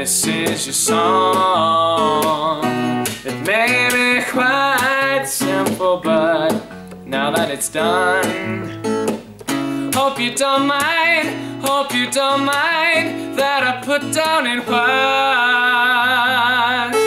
this is your song. It may be quite simple, but now that it's done, hope you don't mind, hope you don't mind that I put down in words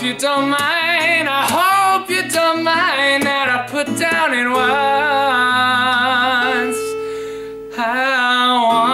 hope you don't mind, I hope you don't mind that I put down in words how